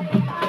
Thank you.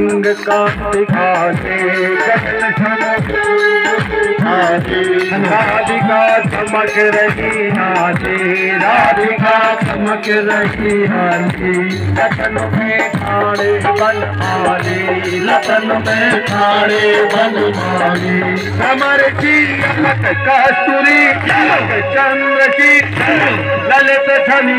संग का दिखाते राधिका चमक रही नाचे, राधिका चमक रही नाची। लतन में खाड़े बन माली लतन में खाड़े बन माली कमर की अलग कस्तूरी चंद्र की ललित छवि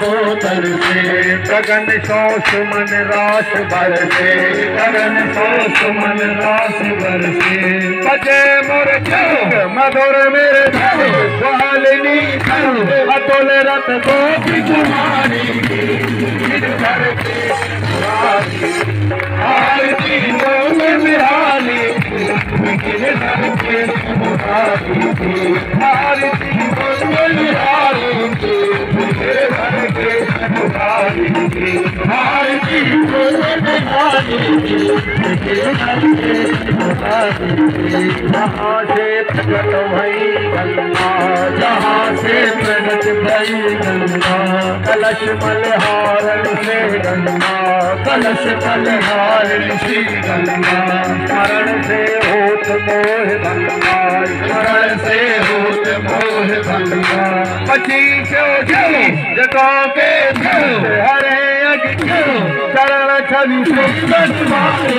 को तरसे गगन सौ सुमन रास बरसे गगन सौ सुमन रास बरसे बजे मोर चौक मधुर मेरे ग्वालिनी अतुल रथ गोपी कुमारी निखिल सबके मुरारी सबके मुरारी निखिल सबके मुरारी जहाँ से प्रकट भई जहाँ से प्रकट भई गंगा, कलश मलहारण से गंगा कलश मलहारण श्री गंगा। स्मरण से होत मोह भंगा। स्मरण से होत मोह भंगा। पची क्यों क्यों जगो के हरे अग क्यों चरण छवि सुंदर मारे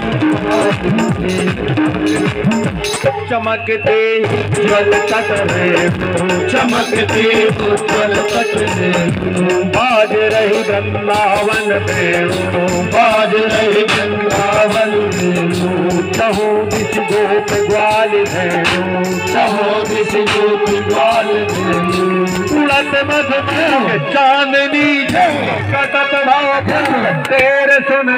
चमकते जल तट रे चमकते जल तट रे बाज रही वृंदावन देव बाज रही वृंदावन देव। कहूँ दिश गोप ग्वाल धैनु चौबीस गोप ग्वाल धैनु उड़त मध चांदनी कटत भाव तेरे सुन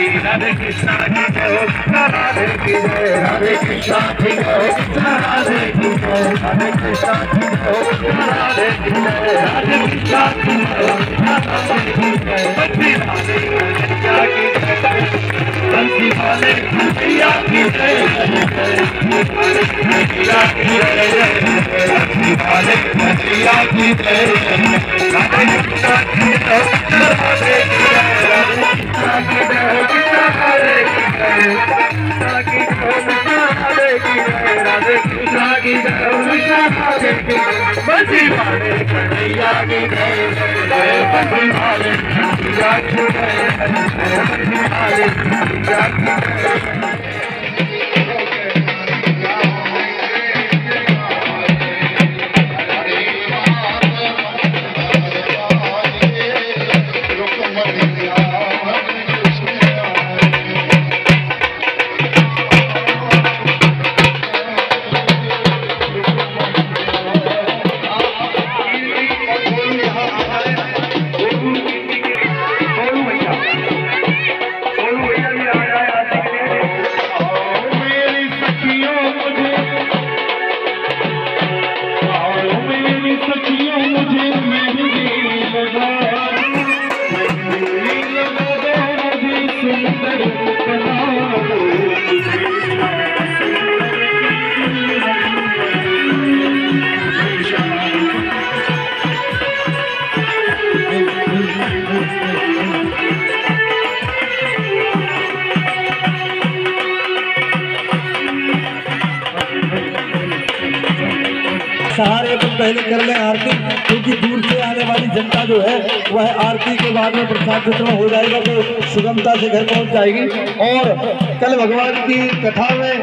भर राधे कृष्णा की जय राधे की जय राधे कृष्णा की जय राधे की जय राधे कृष्णा की जय राधे की जय राधे कृष्णा की जय राधे की जय बंसी वाले कन्हैया की जय बंसी वाले कन्हैया की जय कन्हैया की जय बंसी वाले कन्हैया की जय कन्हैया की पहले कर ले आरती, क्योंकि दूर से आने वाली जनता जो है, वह आरती के बाद में प्रसाद वितरण हो जाएगा तो सुगमता से घर पहुँच जाएगी। और कल भगवान की कथा में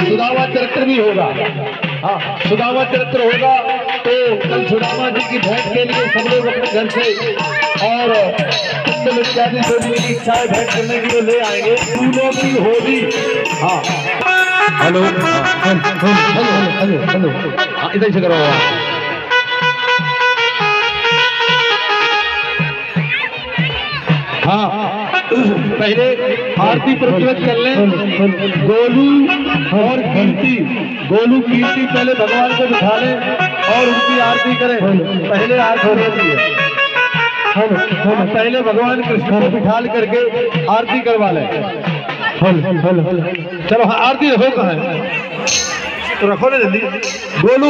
सुदामा चरित्र भी होगा। हाँ सुदामा चरित्र होगा तो कल सुदामा जी की भेंट के लिए सब लोग अपने घर से और इच्छाएँ भेंट करने के लिए ले आएँगे। फूलों की होली हाँ hello hello hello hello hello. हाँ इधर से करो। हाँ। पहले आरती प्रज्वलित कर ले। गोलू और कीर्ति। गोलू कीर्ति पहले भगवान को बिठा ले और उनकी आरती करें। पहले आरती होती है। हाँ, पहले भगवान कृष्ण को बिठाल करके आरती करवा लें। चलो हाँ आरती रखो कहाँ है? तो रखो ना जल्दी गोलू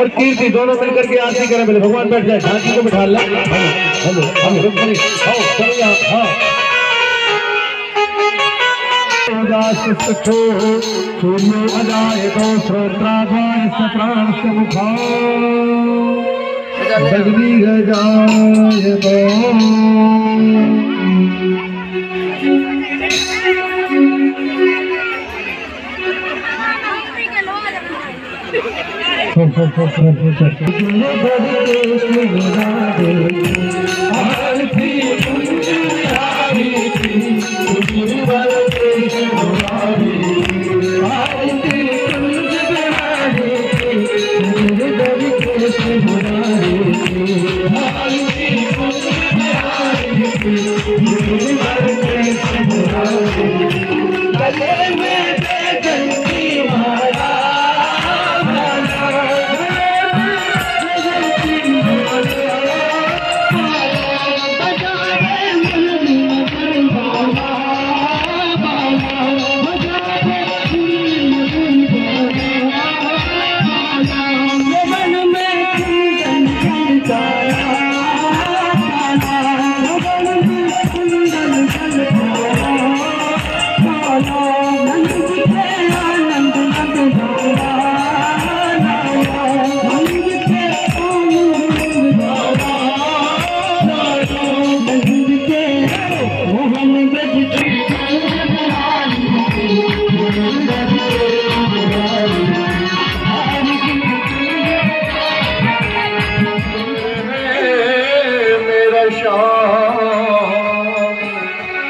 और कीर्ति दोनों मिलकर के आरती करें पहले। भगवान बैठ जाए झांकी को बिठा ले। हेलो हेलो चलो यहाँ हाँ सुखो सूर्यो अजाय तो श्रोत्राजाय सप्राण से मुखा जगनी गजाय तो आनंद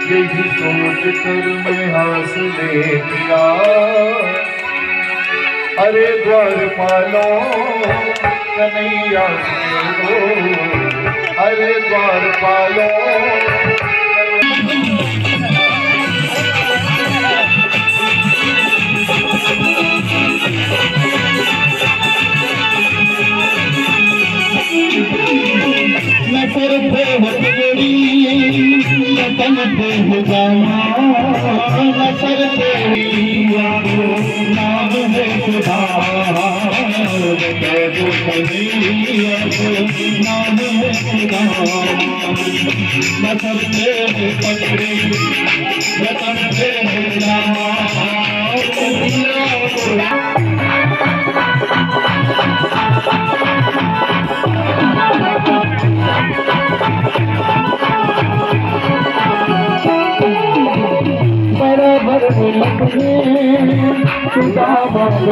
फिक्र में हास ले दिया अरे द्वार पालो कन्हैया अरे द्वार पालो तन पे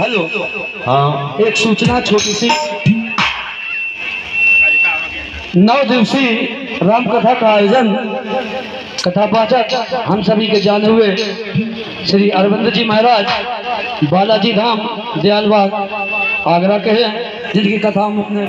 हेलो। हाँ एक सूचना छोटी सी। नौ दिवसीय रामकथा का आयोजन कथापाचक हम सभी के जाने हुए श्री अरविंद जी महाराज, बालाजी धाम, दयालबाग, आगरा के हैं, जिनकी कथा हम अपने